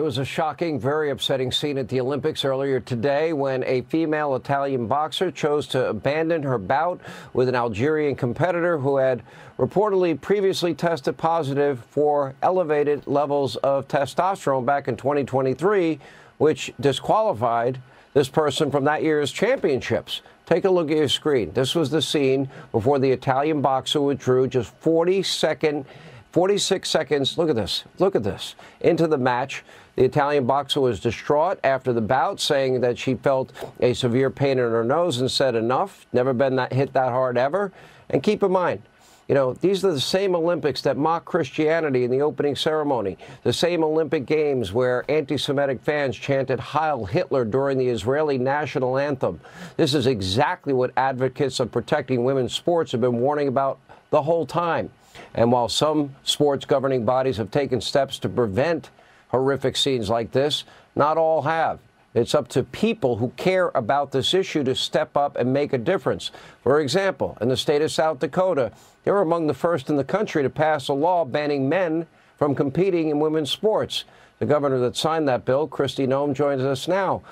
It was a shocking, very upsetting scene at the Olympics earlier today when a female Italian boxer chose to abandon her bout with an Algerian competitor who had reportedly previously tested positive for elevated levels of testosterone back in 2023, which disqualified this person from that year's championships. Take a look at your screen. This was the scene before the Italian boxer withdrew just 40 second 46 seconds, look at this, look at this, into the match. The Italian boxer was distraught after the bout, saying that she felt a severe pain in her nose and said, enough, never been that, hit that hard ever. And keep in mind, you know, these are the same Olympics that mock Christianity in the opening ceremony, the same Olympic Games where anti Semitic fans chanted Heil Hitler during the Israeli national anthem. This is exactly what advocates of protecting women's sports have been warning about the whole time. And while some sports governing bodies have taken steps to prevent horrific scenes like this, not all have. It's up to people who care about this issue to step up and make a difference. For example, in the state of South Dakota, they were among the first in the country to pass a law banning men from competing in women's sports. The governor that signed that bill, Kristi Noem, joins us now.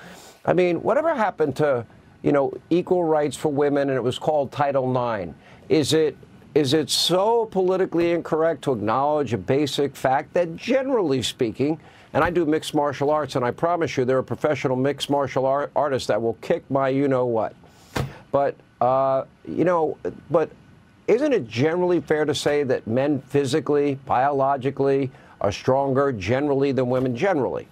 I mean, whatever happened to, you know, equal rights for women and it was called Title IX? Is it is it so politically incorrect to acknowledge a basic fact that, generally speaking, and I do mixed martial arts, and I promise you there are professional mixed martial art artists that will kick my you know what. But, uh, you know, but isn't it generally fair to say that men physically, biologically, are stronger generally than women generally?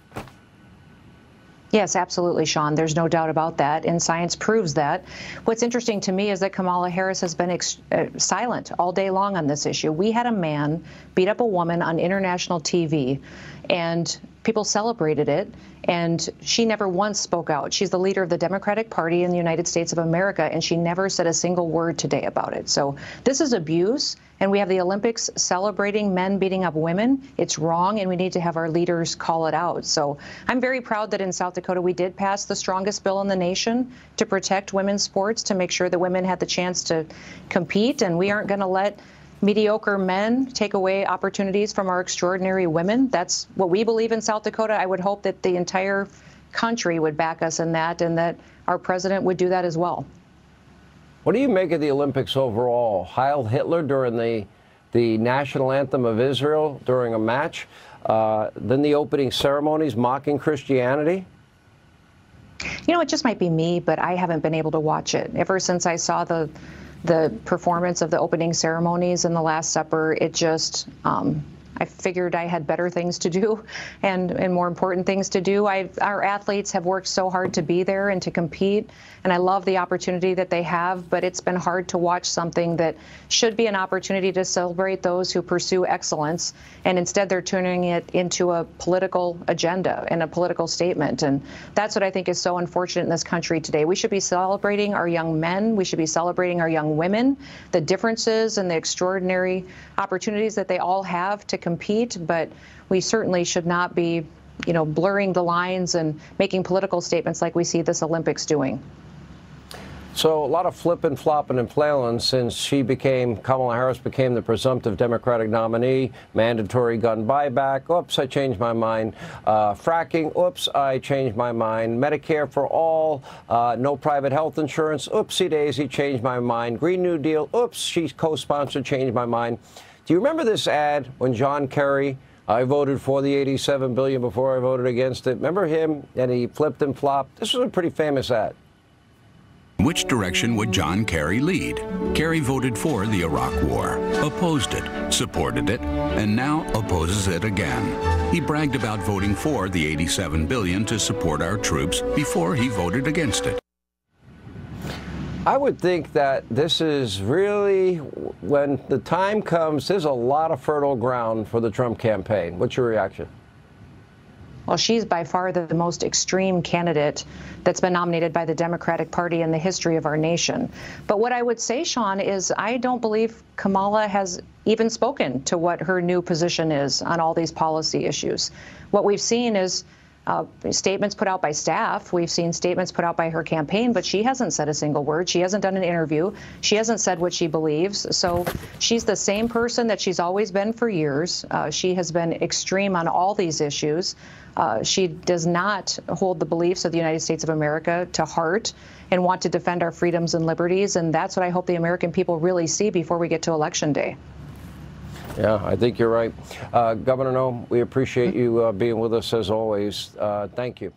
Yes, absolutely, Sean. There's no doubt about that, and science proves that. What's interesting to me is that Kamala Harris has been uh, silent all day long on this issue. We had a man beat up a woman on international TV, and people celebrated it, and she never once spoke out. She's the leader of the Democratic Party in the United States of America, and she never said a single word today about it. So this is abuse, and we have the Olympics celebrating men beating up women. It's wrong, and we need to have our leaders call it out. So I'm very proud that in South Dakota we did pass the strongest bill in the nation to protect women's sports, to make sure that women had the chance to compete, and we aren't going to let mediocre men take away opportunities from our extraordinary women. That's what we believe in South Dakota. I would hope that the entire country would back us in that and that our president would do that as well. What do you make of the Olympics overall? Heil Hitler during the the national anthem of Israel during a match, uh, then the opening ceremonies mocking Christianity? You know, it just might be me, but I haven't been able to watch it. Ever since I saw the the performance of the opening ceremonies and the Last Supper, it just um, I figured I had better things to do and, and more important things to do. I, our athletes have worked so hard to be there and to compete, and I love the opportunity that they have, but it's been hard to watch something that should be an opportunity to celebrate those who pursue excellence, and instead they're turning it into a political agenda and a political statement. And that's what I think is so unfortunate in this country today. We should be celebrating our young men, we should be celebrating our young women, the differences and the extraordinary opportunities that they all have to compete, but we certainly should not be, you know, blurring the lines and making political statements like we see this Olympics doing. So a lot of flipping, flopping, and flailing since she became, Kamala Harris became the presumptive Democratic nominee, mandatory gun buyback, oops, I changed my mind, uh, fracking, oops, I changed my mind, Medicare for all, uh, no private health insurance, oopsie daisy, changed my mind, Green New Deal, oops, she co-sponsored, changed my mind. Do you remember this ad when John Kerry? I voted for the 87 billion before I voted against it. Remember him? And he flipped and flopped. This was a pretty famous ad. Which direction would John Kerry lead? Kerry voted for the Iraq War, opposed it, supported it, and now opposes it again. He bragged about voting for the 87 billion to support our troops before he voted against it. I would think that this is really, when the time comes, there's a lot of fertile ground for the Trump campaign. What's your reaction? Well, she's by far the most extreme candidate that's been nominated by the Democratic Party in the history of our nation. But what I would say, Sean, is I don't believe Kamala has even spoken to what her new position is on all these policy issues. What we've seen is uh, statements put out by staff. We've seen statements put out by her campaign, but she hasn't said a single word. She hasn't done an interview. She hasn't said what she believes. So she's the same person that she's always been for years. Uh, she has been extreme on all these issues. Uh, she does not hold the beliefs of the United States of America to heart and want to defend our freedoms and liberties. And that's what I hope the American people really see before we get to Election Day. Yeah, I think you're right. Uh, Governor Noem, we appreciate you uh, being with us as always. Uh, thank you.